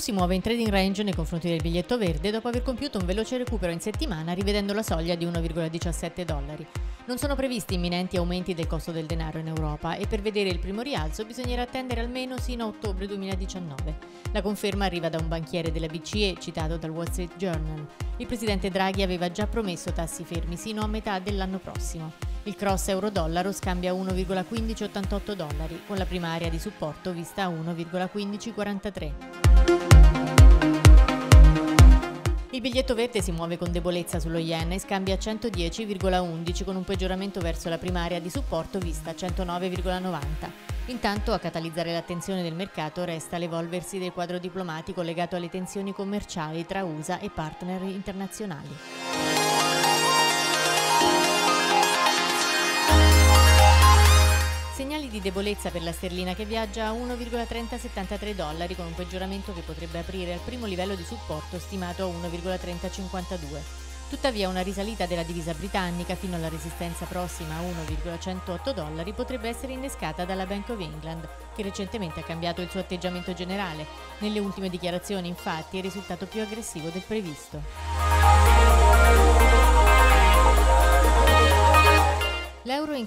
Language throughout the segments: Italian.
si muove in trading range nei confronti del biglietto verde dopo aver compiuto un veloce recupero in settimana rivedendo la soglia di 1,17 dollari. Non sono previsti imminenti aumenti del costo del denaro in Europa e per vedere il primo rialzo bisognerà attendere almeno sino a ottobre 2019. La conferma arriva da un banchiere della BCE citato dal Wall Street Journal. Il presidente Draghi aveva già promesso tassi fermi sino a metà dell'anno prossimo. Il cross euro-dollaro scambia 1,1588 dollari, con la prima area di supporto vista a 1,1543. Il biglietto verde si muove con debolezza sullo yen e scambia a 110,11 con un peggioramento verso la primaria di supporto vista a 109,90. Intanto a catalizzare l'attenzione del mercato resta l'evolversi del quadro diplomatico legato alle tensioni commerciali tra USA e partner internazionali. Di debolezza per la sterlina che viaggia a 1,3073 dollari con un peggioramento che potrebbe aprire al primo livello di supporto stimato a 1,3052. Tuttavia una risalita della divisa britannica fino alla resistenza prossima a 1,108 dollari potrebbe essere innescata dalla Bank of England, che recentemente ha cambiato il suo atteggiamento generale. Nelle ultime dichiarazioni infatti è risultato più aggressivo del previsto.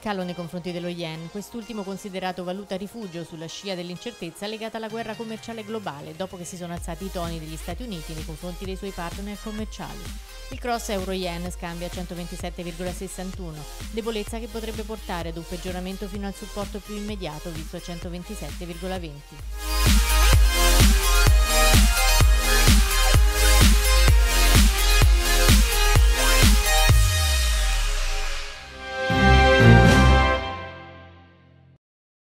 Calo nei confronti dello yen, quest'ultimo considerato valuta rifugio sulla scia dell'incertezza legata alla guerra commerciale globale, dopo che si sono alzati i toni degli Stati Uniti nei confronti dei suoi partner commerciali. Il cross euro-yen scambia a 127,61, debolezza che potrebbe portare ad un peggioramento fino al supporto più immediato visto a 127,20.